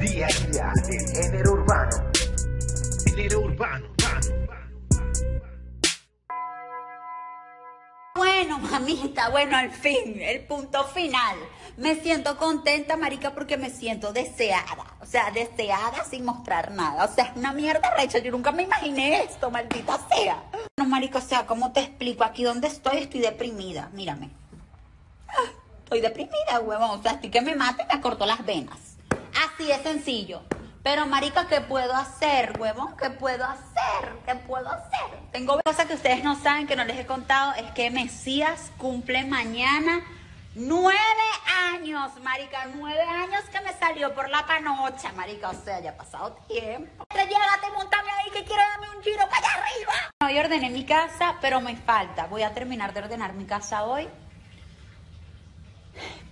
Día a día del género urbano. Género urbano. Bueno, mamita, bueno, al fin, el punto final. Me siento contenta, marica, porque me siento deseada. O sea, deseada sin mostrar nada. O sea, es una mierda recha. Yo nunca me imaginé esto, maldita sea. No, marica, o sea, ¿cómo te explico? Aquí donde estoy estoy deprimida. Mírame. Ah, Estoy deprimida, huevón. O sea, estoy que me mate y me cortó las venas. Así es sencillo. Pero, marica, ¿qué puedo hacer, huevón? ¿Qué puedo hacer? ¿Qué puedo hacer? Tengo cosas que ustedes no saben, que no les he contado. Es que Mesías cumple mañana nueve años, marica. Nueve años que me salió por la panocha, marica. O sea, ya ha pasado tiempo. Llegate, montame ahí que quiero darme un giro para allá arriba. Hoy ordené mi casa, pero me falta. Voy a terminar de ordenar mi casa hoy.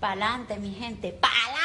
Pa'lante, mi gente, pa'lante.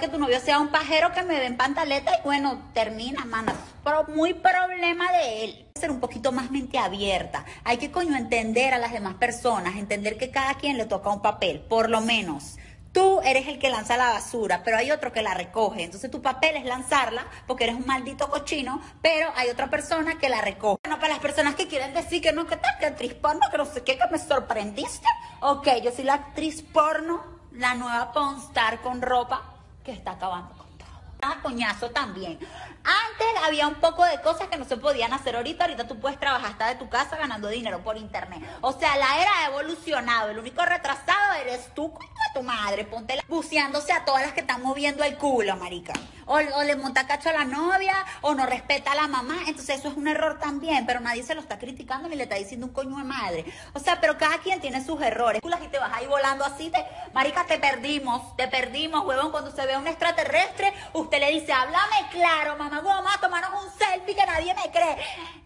Que tu novio sea un pajero que me dé en pantaleta y bueno, termina, manas. Pero muy problema de él. Ser un poquito más mente abierta. Hay que coño entender a las demás personas, entender que cada quien le toca un papel, por lo menos. Tú eres el que lanza la basura, pero hay otro que la recoge. Entonces tu papel es lanzarla porque eres un maldito cochino, pero hay otra persona que la recoge. Bueno, para las personas que quieren decir que no, que tal, que actriz porno, que no sé qué, que me sorprendiste. Ok, yo soy la actriz porno, la nueva pornstar con ropa que está acabando con todo. Ah, coñazo también. Antes había un poco de cosas que no se podían hacer ahorita. Ahorita tú puedes trabajar hasta de tu casa ganando dinero por internet. O sea, la era ha evolucionado. El único retrasado eres tú, de tu madre. Ponte buceándose a todas las que están moviendo el culo, marica. O, o le monta cacho a la novia, o no respeta a la mamá. Entonces eso es un error también. Pero nadie se lo está criticando ni le está diciendo un coño de madre. O sea, pero cada quien tiene sus errores. Y te vas ahí volando así, te, marica, te perdimos, te perdimos, huevón. Cuando se ve un extraterrestre, usted le dice, háblame claro, mamá, vamos a tomarnos un selfie que nadie me cree.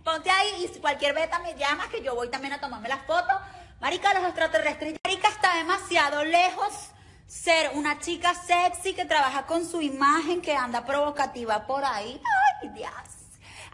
Ponte ahí y si cualquier beta me llama, que yo voy también a tomarme las fotos. Marica, los extraterrestres. Marica está demasiado lejos ser una chica sexy que trabaja con su imagen, que anda provocativa por ahí. Ay, Dios.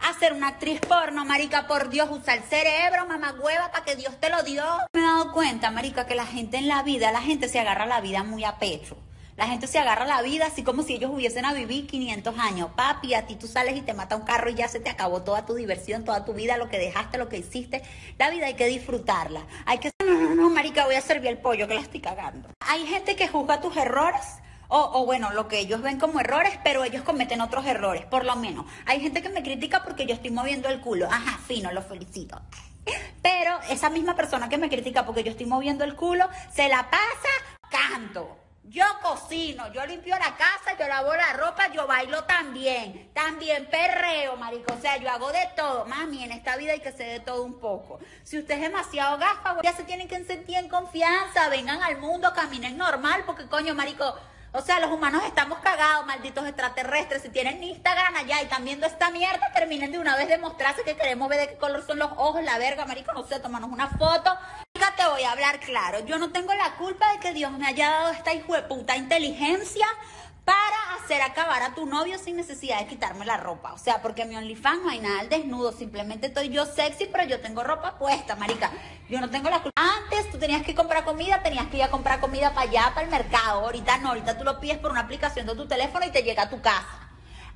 A ser una actriz porno, marica, por Dios, usa el cerebro, mamá hueva, para que Dios te lo dio. Me he dado cuenta, marica, que la gente en la vida, la gente se agarra la vida muy a pecho. La gente se agarra la vida así como si ellos hubiesen a vivir 500 años. Papi, a ti tú sales y te mata un carro y ya se te acabó toda tu diversión, toda tu vida, lo que dejaste, lo que hiciste. La vida hay que disfrutarla. Hay que... Marica, voy a servir el pollo que la estoy cagando. Hay gente que juzga tus errores o bueno, lo que ellos ven como errores, pero ellos cometen otros errores, por lo menos. Hay gente que me critica porque yo estoy moviendo el culo. Ajá, fino, lo felicito. Pero esa misma persona que me critica porque yo estoy moviendo el culo, se la pasa, canto. Yo cocino, yo limpio la casa, yo lavo la ropa, yo bailo también. También perreo, marico. O sea, yo hago de todo. Mami, en esta vida hay que ser de todo un poco. Si usted es demasiado gafa, ya se tienen que sentir en confianza. Vengan al mundo, caminen normal, porque coño, marico. O sea, los humanos estamos cagados, malditos extraterrestres. Si tienen Instagram allá y están viendo esta mierda, terminen de una vez de mostrarse que queremos ver de qué color son los ojos, la verga, marico, no sé, tomarnos una foto. Te voy a hablar claro. Yo no tengo la culpa de que Dios me haya dado esta hijo de puta inteligencia para hacer acabar a tu novio sin necesidad de quitarme la ropa. O sea, porque mi OnlyFans no hay nada al desnudo. Simplemente estoy yo sexy, pero yo tengo ropa puesta, marica. Yo no tengo la culpa. Antes tú tenías que comprar comida, tenías que ir a comprar comida para allá, para el mercado. Ahorita no, ahorita tú lo pides por una aplicación de tu teléfono y te llega a tu casa.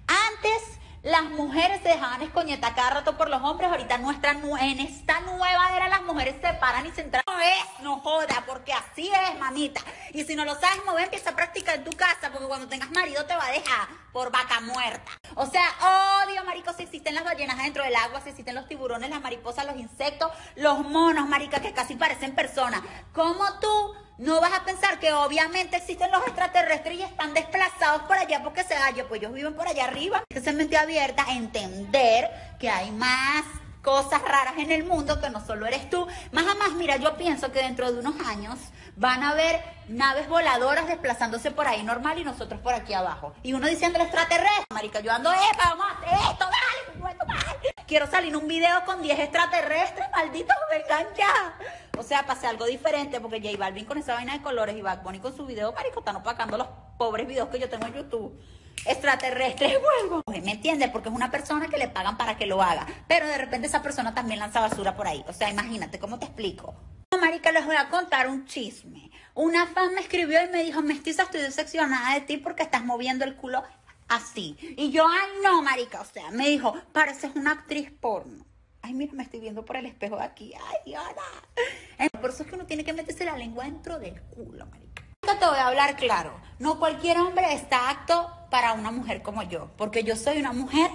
Antes las mujeres se dejaban escoñetar cada rato por los hombres, ahorita en esta nueva era las mujeres se paran y se entran. Es, no joda, porque así es, mamita. Y si no lo sabes mover, empieza a practicar en tu casa, porque cuando tengas marido te va a dejar por vaca muerta. O sea, odio, marico, si existen las ballenas dentro del agua, si existen los tiburones, las mariposas, los insectos, los monos, marica, que casi parecen personas. ¿Cómo tú no vas a pensar que obviamente existen los extraterrestres y están desplazados por allá porque se halla, pues ellos viven por allá arriba. Que se mente abierta a entender que hay más cosas raras en el mundo que no solo eres tú. Más a más, mira, yo pienso que dentro de unos años van a haber naves voladoras desplazándose por ahí normal y nosotros por aquí abajo. Y uno diciendo extraterrestre, marica, yo ando, epa, vamos a hacer esto, dale, bueno, dale. Quiero salir un video con 10 extraterrestres, malditos, vengan ya. O sea, pasé algo diferente porque J Balvin con esa vaina de colores y Bad Bunny con su video, marico, están opacando los pobres videos que yo tengo en YouTube. Extraterrestre, vuelvo. ¿Me entiendes? Porque es una persona que le pagan para que lo haga. Pero de repente esa persona también lanza basura por ahí. O sea, imagínate, ¿cómo te explico? Marica, les voy a contar un chisme. Una fan me escribió y me dijo, Mestiza, estoy decepcionada de ti porque estás moviendo el culo Así. Y yo, ay, no, marica. O sea, me dijo, pareces una actriz porno. Ay, mira, me estoy viendo por el espejo de aquí. Ay, hola. Por eso es que uno tiene que meterse la lengua dentro del culo, marica. Te voy a hablar claro. No cualquier hombre está apto para una mujer como yo. Porque yo soy una mujer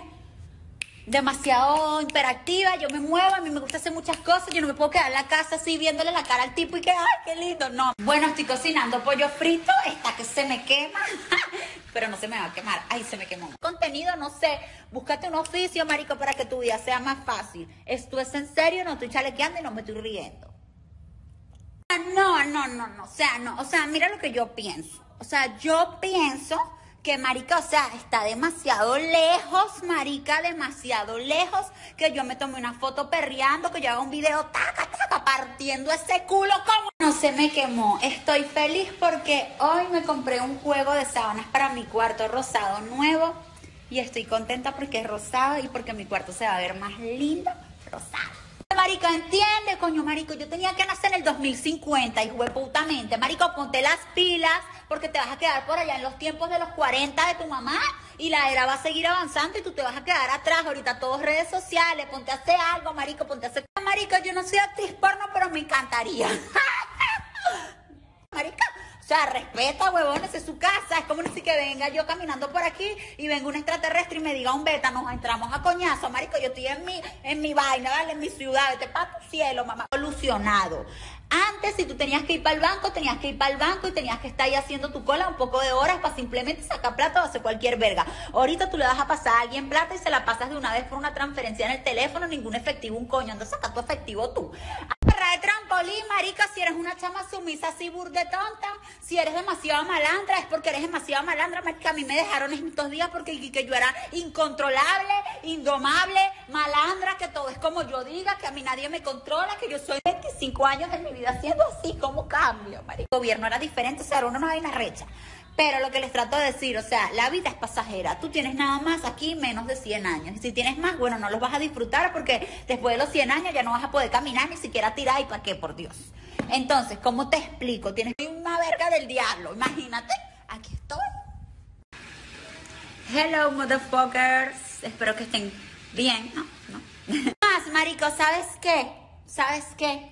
demasiado hiperactiva, yo me muevo, a mí me gusta hacer muchas cosas, yo no me puedo quedar en la casa así viéndole la cara al tipo y que, ay, qué lindo, no. Bueno, estoy cocinando pollo frito, está que se me quema, pero no se me va a quemar, ay, se me quemó. Contenido, no sé, búscate un oficio, marico, para que tu vida sea más fácil. Esto es en serio, no estoy chalequeando y no me estoy riendo. No, no, no, no, o sea, no, o sea, mira lo que yo pienso. O sea, yo pienso que marica, o sea, está demasiado lejos, marica, demasiado lejos, que yo me tomé una foto perreando, que yo haga un video taca, taca, partiendo ese culo como no se me quemó. Estoy feliz porque hoy me compré un juego de sábanas para mi cuarto rosado nuevo y estoy contenta porque es rosado y porque mi cuarto se va a ver más lindo rosado. Marico, entiende, coño, marico, yo tenía que nacer en el 2050, hijo de putamente. Marico, ponte las pilas, porque te vas a quedar por allá en los tiempos de los 40 de tu mamá y la era va a seguir avanzando y tú te vas a quedar atrás. Ahorita todos redes sociales, ponte a hacer algo, marico, ponte a hacer... Marico, yo no soy actriz porno, pero me encantaría. marica, sea, respeta, huevones, es su casa. Es como si que venga yo caminando por aquí y venga un extraterrestre y me diga un beta, nos entramos a coñazo, marico. Yo estoy en mi, en mi vaina, ¿vale? En mi ciudad, vete para tu cielo, mamá. Solucionado. Antes, si tú tenías que ir para el banco, tenías que ir para el banco y tenías que estar ahí haciendo tu cola un poco de horas para simplemente sacar plata o hacer cualquier verga. Ahorita tú le vas a pasar a alguien plata y se la pasas de una vez por una transferencia en el teléfono, ningún efectivo, un coño. Anda, saca tu efectivo tú trampolín, marica, si eres una chama sumisa así burde tonta, si eres demasiado malandra, es porque eres demasiado malandra, marica, a mí me dejaron estos días porque que yo era incontrolable, indomable, malandra, que todo es como yo diga, que a mí nadie me controla, que yo soy 25 años de mi vida haciendo así, ¿cómo cambio, marica? El gobierno era diferente, o sea, hay una recha. Pero lo que les trato de decir, o sea, la vida es pasajera. Tú tienes nada más aquí menos de 100 años. Y si tienes más, bueno, no los vas a disfrutar porque después de los 100 años ya no vas a poder caminar ni siquiera tirar. ¿Y para qué? Por Dios. Entonces, ¿cómo te explico? Tienes una verga del diablo. Imagínate, aquí estoy. Hello, motherfuckers. Espero que estén bien. No, no. Más, marico, ¿sabes qué? ¿Sabes qué?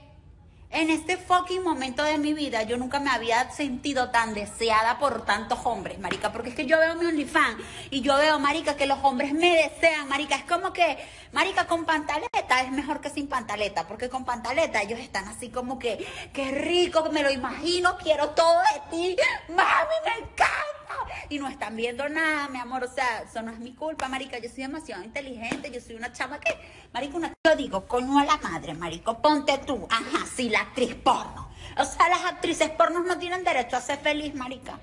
En este fucking momento de mi vida, yo nunca me había sentido tan deseada por tantos hombres, marica, porque es que yo veo mi OnlyFans y yo veo, marica, que los hombres me desean, marica, es como que, marica, con pantaleta es mejor que sin pantaleta, porque con pantaleta ellos están así como que, qué rico, me lo imagino, quiero todo de ti, mami, me encanta y no están viendo nada, mi amor. O sea, eso no es mi culpa, marica. Yo soy demasiado inteligente. Yo soy una chama que, marica, una... Yo digo, coño a la madre, marico, ponte tú. Ajá, sí, la actriz porno. O sea, las actrices pornos no tienen derecho a ser feliz, marica.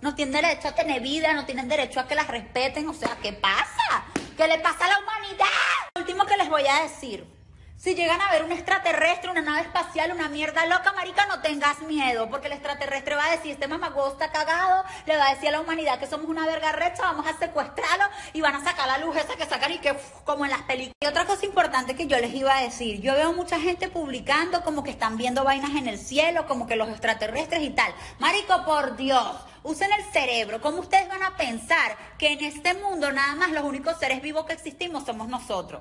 No tienen derecho a tener vida, no tienen derecho a que las respeten. O sea, ¿qué pasa? ¿Qué le pasa a la humanidad? Lo último que les voy a decir. Si llegan a ver un extraterrestre, una nave espacial, una mierda loca, marica, no tengas miedo, porque el extraterrestre va a decir, este mamagüo está cagado, le va a decir a la humanidad que somos una verga recha, vamos a secuestrarlo y van a sacar la luz esa que sacan y que como en las películas. Y otra cosa importante que yo les iba a decir, yo veo mucha gente publicando como que están viendo vainas en el cielo, como que los extraterrestres y tal. Marico, por Dios, usen el cerebro. ¿Cómo ustedes van a pensar que en este mundo nada más los únicos seres vivos que existimos somos nosotros?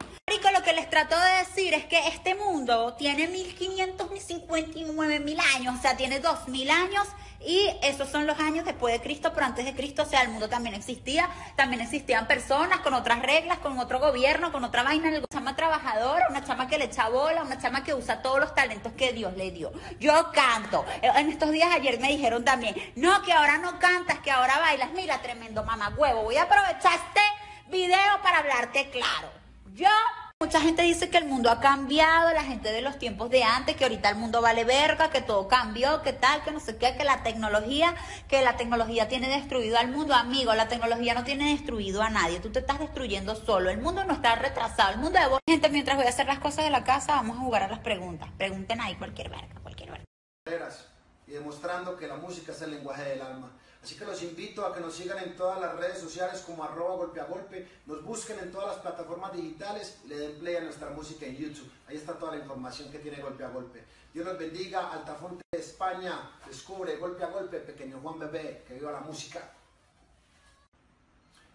Que les trato de decir es que este mundo tiene 1500 ni 59 mil años, o sea, tiene 2000 años y esos son los años después de Cristo, pero antes de Cristo, o sea, el mundo también existía, también existían personas con otras reglas, con otro gobierno, con otra vaina, una chama trabajadora, una chama que le echa bola, una chama que usa todos los talentos que Dios le dio. Yo canto. En estos días ayer me dijeron también, no, que ahora no cantas, que ahora bailas. Mira, tremendo mamá huevo, voy a aprovechar este video para hablarte claro. Yo Mucha gente dice que el mundo ha cambiado, la gente de los tiempos de antes, que ahorita el mundo vale verga, que todo cambió, que tal, que no sé qué, que la tecnología, que la tecnología tiene destruido al mundo. Amigo, la tecnología no tiene destruido a nadie, tú te estás destruyendo solo. El mundo no está retrasado, el mundo de Gente, mientras voy a hacer las cosas de la casa, vamos a jugar a las preguntas. Pregunten ahí cualquier verga, cualquier verga. Y demostrando que la música es el lenguaje del alma. Así que los invito a que nos sigan en todas las redes sociales como arroba golpe nos busquen en todas las plataformas digitales y le den play a nuestra música en YouTube. Ahí está toda la información que tiene golpe a golpe. Dios los bendiga, Altafonte de España, descubre golpe a golpe, pequeño Juan Bebé, que viva la música.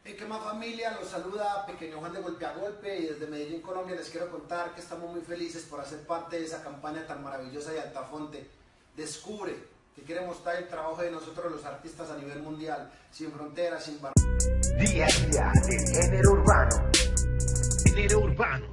Hey, ¿qué más familia? Los saluda Pequeño Juan de Golpe a Golpe y desde Medellín, Colombia les quiero contar que estamos muy felices por hacer parte de esa campaña tan maravillosa de Altafonte. Descubre que quiere mostrar el trabajo de nosotros los artistas a nivel mundial, sin fronteras, sin barreras. Día a día del género urbano. Género urbano.